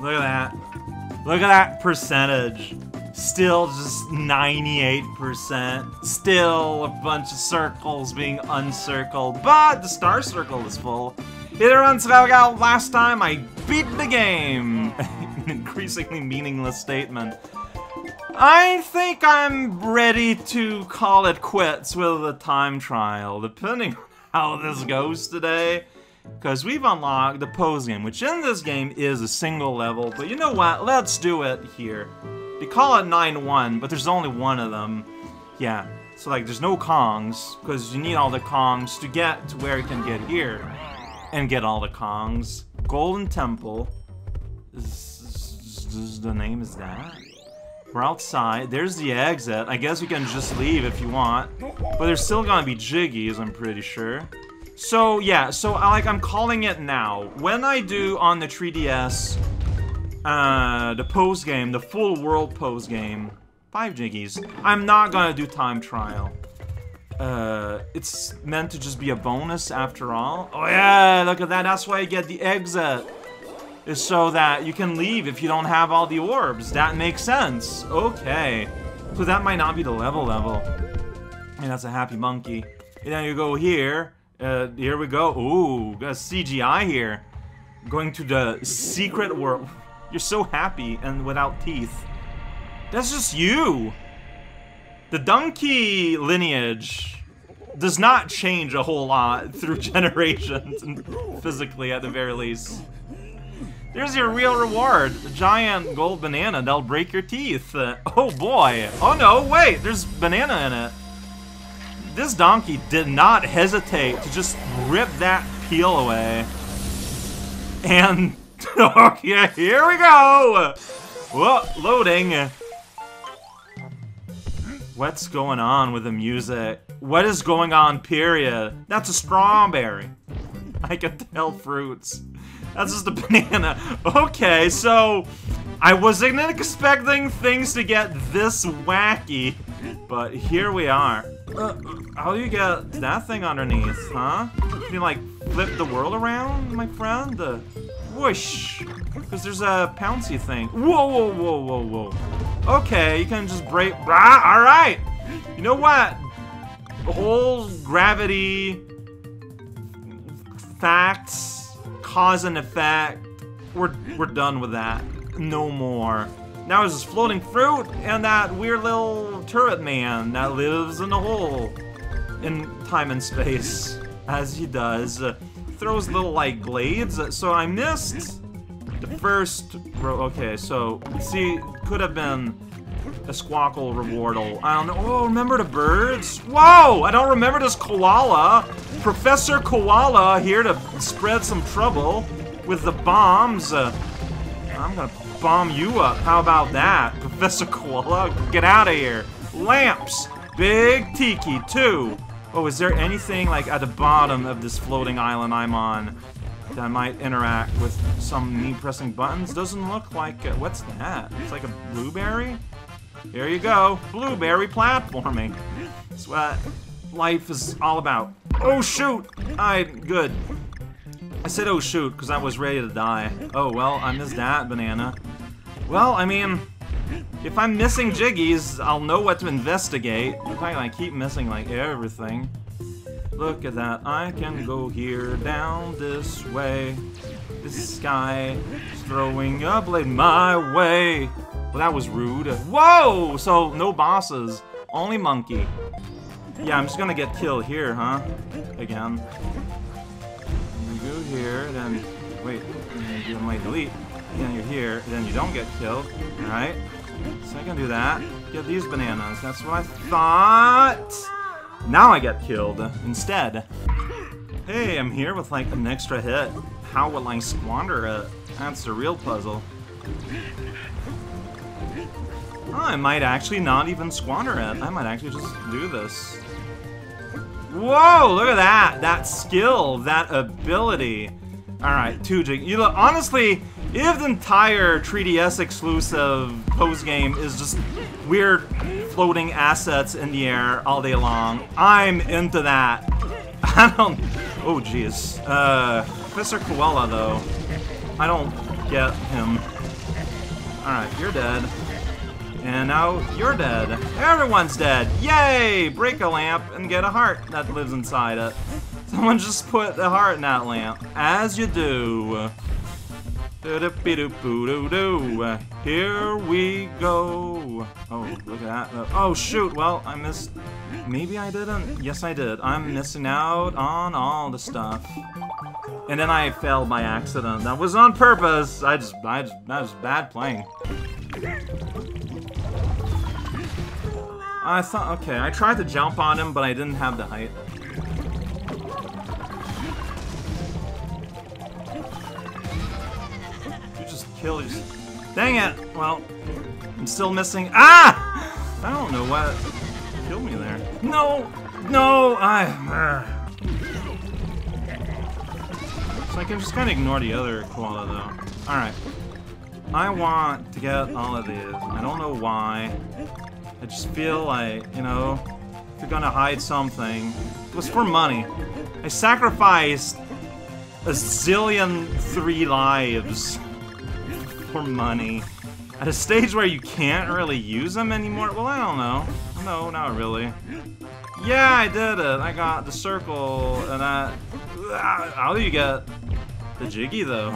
Look at that. Look at that percentage. Still just 98%. Still a bunch of circles being uncircled, but the star circle is full. Either on out last time I beat the game. An increasingly meaningless statement. I think I'm ready to call it quits with the time trial, depending on how this goes today. Because we've unlocked the post game, which in this game is a single level, but you know what? Let's do it here. They call it 9-1, but there's only one of them. Yeah, so like there's no Kongs, because you need all the Kongs to get to where you can get here. And get all the Kongs. Golden Temple. The name is that? We're outside. There's the exit. I guess we can just leave if you want. But there's still gonna be Jiggies, I'm pretty sure. So, yeah, so like I'm calling it now. When I do on the 3DS, uh, the post game, the full world post game, 5 Jiggies, I'm not gonna do time trial. Uh, it's meant to just be a bonus after all. Oh yeah, look at that, that's why you get the exit is so that you can leave if you don't have all the orbs. That makes sense. Okay. So that might not be the level level. And that's a happy monkey. And then you go here. Uh, here we go. Ooh, got CGI here. Going to the secret world. You're so happy and without teeth. That's just you. The donkey lineage does not change a whole lot through generations, physically at the very least. There's your real reward. A giant gold banana that'll break your teeth. Uh, oh boy. Oh no, wait, there's banana in it. This donkey did not hesitate to just rip that peel away. And, okay, here we go! Whoa, loading. What's going on with the music? What is going on, period? That's a strawberry. I can tell fruits. That's just a banana. Okay, so I wasn't expecting things to get this wacky, but here we are. Uh, how do you get that thing underneath, huh? Can you like flip the world around, my friend? Uh, whoosh! Because there's a pouncy thing. Whoa, whoa, whoa, whoa, whoa. Okay, you can just break. Ah, all right. You know what? The whole gravity facts cause and effect. We're, we're done with that. No more. Now it's just floating fruit and that weird little turret man that lives in a hole in time and space, as he does. Uh, throws little, like, blades, So I missed the first row. Okay, so, see, could have been a Squawkle rewardle. I don't know. Oh, remember the birds? Whoa! I don't remember this koala. Professor Koala here to spread some trouble with the bombs. Uh, I'm gonna bomb you up. How about that? Professor Koala, get out of here. Lamps. Big Tiki, too. Oh, is there anything, like, at the bottom of this floating island I'm on that might interact with some me pressing buttons? Doesn't look like... Uh, what's that? It's like a blueberry? Here you go. Blueberry platforming. That's what life is all about. Oh, shoot! I... good. I said oh shoot, because I was ready to die. Oh, well, I missed that banana. Well, I mean, if I'm missing Jiggies, I'll know what to investigate. In fact, I keep missing, like, everything. Look at that. I can go here, down this way. This guy is throwing a blade my way. Well, that was rude. Whoa! So, no bosses. Only monkey. Yeah, I'm just gonna get killed here, huh? Again. Go here, then... Wait. You might delete. Then you're here, then you don't get killed. Alright? So I can do that. Get these bananas. That's what I thought! Now I get killed instead. Hey, I'm here with like an extra hit. How will I squander it? That's the real puzzle. Oh, I might actually not even squander it. I might actually just do this. Whoa, look at that. That skill, that ability. Alright, 2 jig. You look, honestly, if the entire 3DS exclusive post game is just weird floating assets in the air all day long, I'm into that. I don't... Oh, jeez. Uh, Professor Koala, though. I don't get him. Alright, you're dead. And now you're dead. Everyone's dead. Yay! Break a lamp and get a heart that lives inside it. Someone just put a heart in that lamp. As you do. Here we go. Oh, look at that. Oh, shoot. Well, I missed. Maybe I didn't. Yes, I did. I'm missing out on all the stuff. And then I failed by accident. That was on purpose. I just, I just, that was bad playing. I thought, okay, I tried to jump on him, but I didn't have the height. Kill. Dang it! Well, I'm still missing. Ah! I don't know what killed me there. No! No! I. So I can just kind of ignore the other koala though. Alright. I want to get all of these. I don't know why. I just feel like, you know, if you're gonna hide something, it was for money. I sacrificed a zillion three lives for money. At a stage where you can't really use them anymore? Well, I don't know. No, not really. Yeah, I did it. I got the circle, and I... How do you get the Jiggy, though?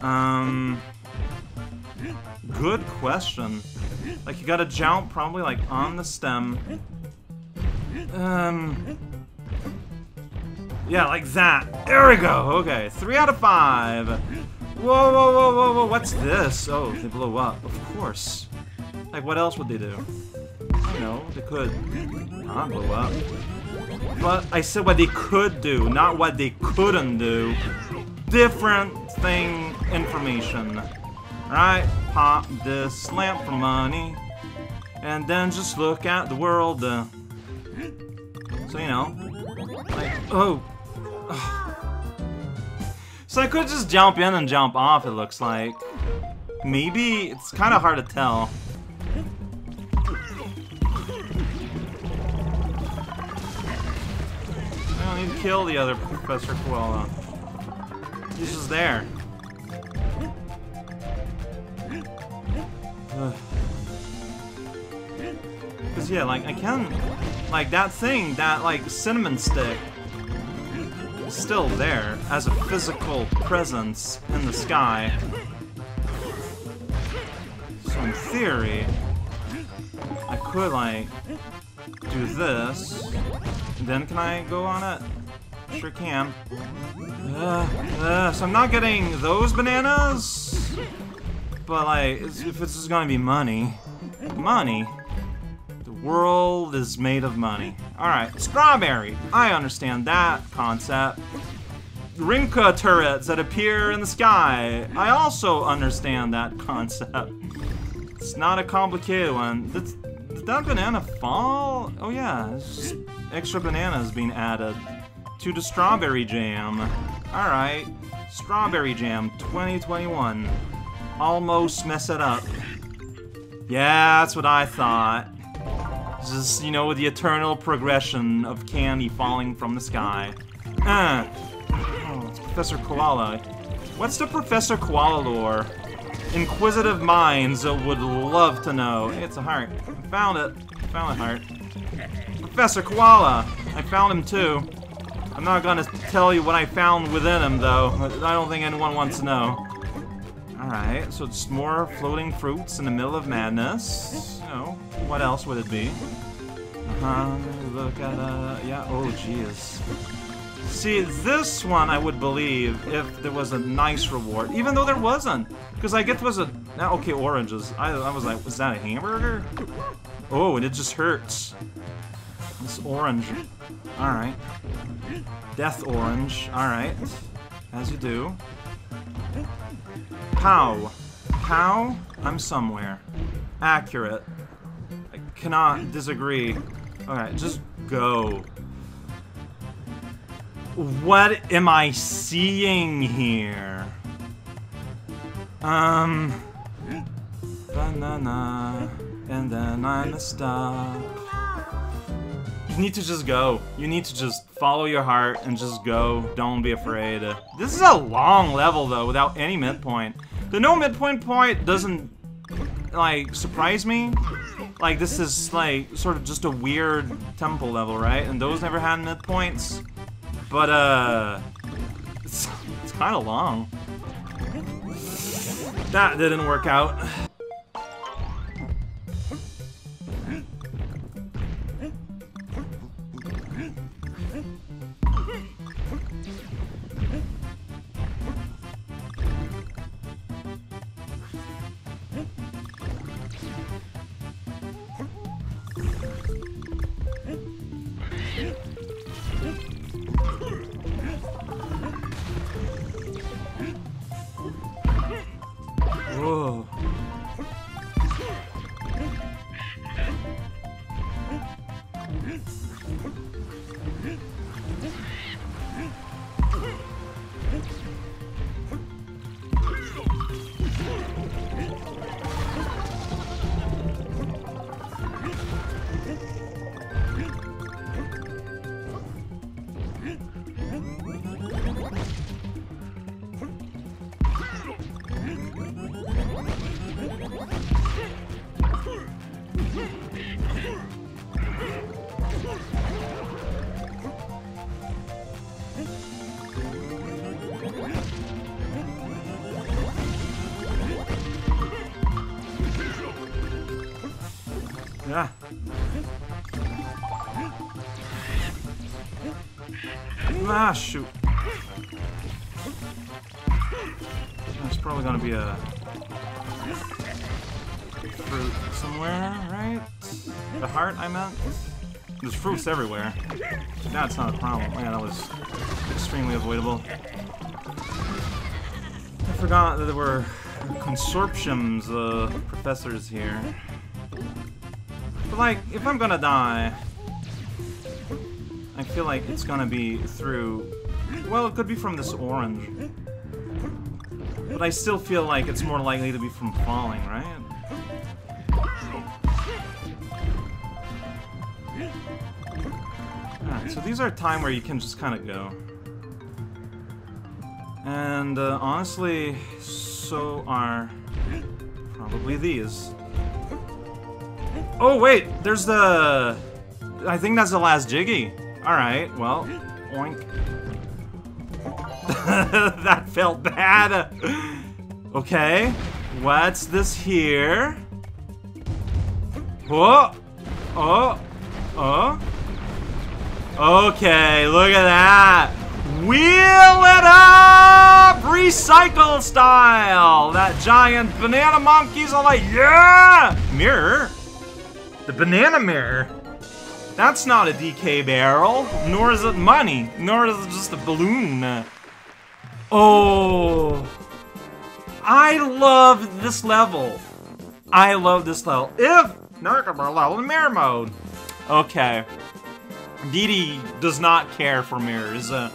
Um... Good question. Like, you gotta jump probably, like, on the stem. Um... Yeah, like that. There we go. Okay, three out of five. Whoa, whoa, whoa, whoa, whoa. What's this? Oh, they blow up. Of course. Like, what else would they do? I know, they could not blow up. But I said what they could do, not what they couldn't do. Different thing information. Right? Pop this lamp for money. And then just look at the world. Uh, so, you know. Like, oh. So I could just jump in and jump off, it looks like. Maybe? It's kind of hard to tell. I don't need to kill the other Professor Koala. He's just there. Because, yeah, like, I can... Like, that thing, that, like, cinnamon stick still there as a physical presence in the sky. So, in theory, I could, like, do this. Then can I go on it? Sure can. Uh, uh, so I'm not getting those bananas? But, like, if this is gonna be money... Money? World is made of money. Alright, strawberry. I understand that concept. Rinka turrets that appear in the sky. I also understand that concept. It's not a complicated one. Did, did that banana fall? Oh yeah, extra bananas being added to the strawberry jam. Alright, strawberry jam 2021 almost mess it up. Yeah, that's what I thought. Just, you know, the eternal progression of candy falling from the sky. Oh, it's Professor Koala. What's the Professor Koala lore? Inquisitive minds would love to know. It's a heart. I found it. I found a heart. Professor Koala! I found him too. I'm not gonna tell you what I found within him, though. I don't think anyone wants to know. Alright, so it's more floating fruits in the middle of madness. Know, what else would it be? Uh-huh, look at, uh, yeah, oh jeez. See, this one I would believe if there was a nice reward, even though there wasn't. Because I get it was a, now okay, oranges. I, I was like, was that a hamburger? Oh, and it just hurts. This orange. Alright. Death orange. Alright. As you do. How? How? I'm somewhere. Accurate. I cannot disagree. Alright, just go. What am I seeing here? Um... Banana... And then I'm a stop. You need to just go. You need to just follow your heart and just go. Don't be afraid. This is a long level, though, without any midpoint. The no midpoint point doesn't, like, surprise me. Like, this is, like, sort of just a weird temple level, right? And those never had midpoints. But, uh... It's, it's kind of long. That didn't work out. Yeah. Ah, shoot. There's probably gonna be a fruit somewhere, right? The heart, I meant? There's fruits everywhere. That's not a problem. Yeah, that was extremely avoidable. I forgot that there were consortiums of professors here. But like, if I'm gonna die, I feel like it's gonna be through... Well, it could be from this orange. But I still feel like it's more likely to be from falling, right? Alright, so these are time where you can just kind of go. And uh, honestly, so are probably these. Oh wait, there's the... I think that's the last Jiggy. Alright, well, oink. that felt bad. Okay, what's this here? Oh, oh, oh. Okay, look at that. Wheel it up! Recycle style! That giant banana monkey's all like, yeah! Mirror? The banana mirror? That's not a DK barrel, nor is it money, nor is it just a balloon. Oh. I love this level. I love this level. If Narcobar level in mirror mode. Okay. Diddy does not care for mirrors. Uh,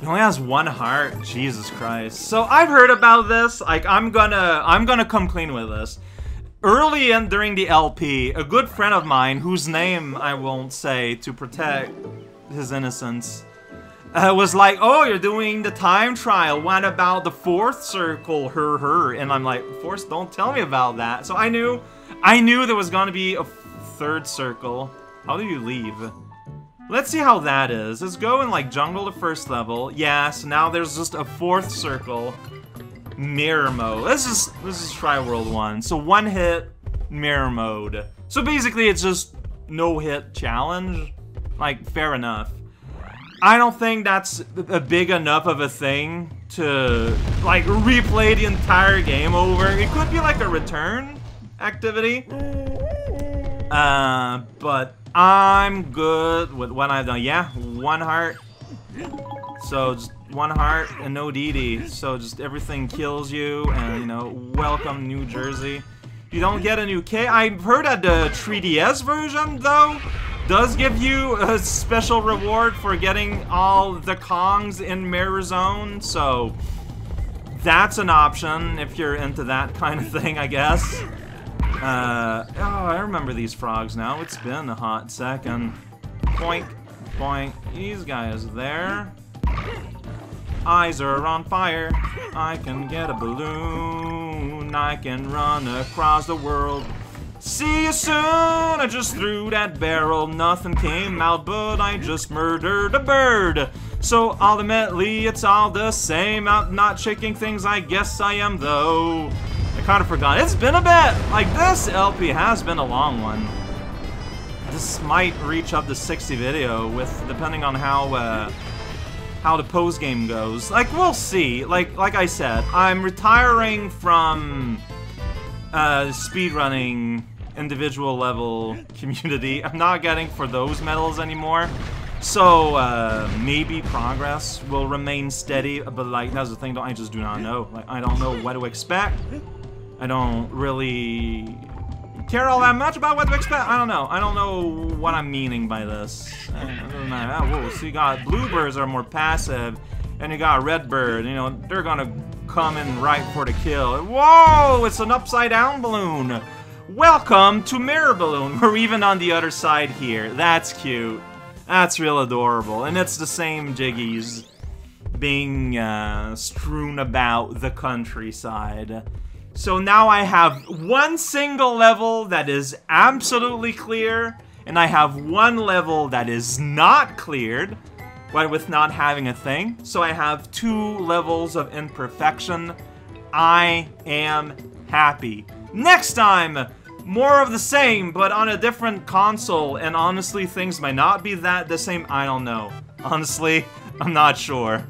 he only has one heart. Jesus Christ. So I've heard about this. Like I'm gonna I'm gonna come clean with this. Early in during the LP, a good friend of mine, whose name I won't say to protect his innocence, uh, was like, "Oh, you're doing the time trial. What about the fourth circle? Her, her." And I'm like, "Force, don't tell me about that." So I knew, I knew there was gonna be a third circle. How do you leave? Let's see how that is. Let's go and like jungle the first level. Yes, now there's just a fourth circle. Mirror mode. Let's just let's just try World 1. So one hit, mirror mode. So basically it's just no hit challenge. Like, fair enough. I don't think that's a big enough of a thing to like replay the entire game over. It could be like a return activity. Uh, but I'm good with what I've done. Yeah, one heart. So just one heart and no DD. So just everything kills you and, you know, welcome New Jersey. You don't get a new K. I've heard that the 3DS version, though, does give you a special reward for getting all the Kongs in Mirror Zone, so that's an option if you're into that kind of thing, I guess. Uh, oh, I remember these frogs now. It's been a hot second. Boink, boink. These guys there. Eyes are on fire. I can get a balloon. I can run across the world. See you soon! I just threw that barrel, nothing came out, but I just murdered a bird. So ultimately, it's all the same. I'm not shaking things, I guess I am though. I kind of forgot. It's been a bit! Like, this LP has been a long one. This might reach up to 60 video with, depending on how, uh, how the post game goes. Like, we'll see. Like, like I said, I'm retiring from, uh, speedrunning individual level community. I'm not getting for those medals anymore. So, uh, maybe progress will remain steady, but like, that's the thing, I just do not know. Like, I don't know what to expect. I don't really care all that much about what to expect. I don't know. I don't know what I'm meaning by this. Uh, matter. Whoa, so you got bluebirds are more passive, and you got redbird. You know, they're gonna come in right for the kill. Whoa, it's an upside down balloon. Welcome to Mirror Balloon. We're even on the other side here. That's cute. That's real adorable. And it's the same Jiggies being uh, strewn about the countryside. So now I have one single level that is absolutely clear, and I have one level that is not cleared, but with not having a thing. So I have two levels of imperfection. I am happy. Next time, more of the same, but on a different console, and honestly, things might not be that the same, I don't know. Honestly, I'm not sure.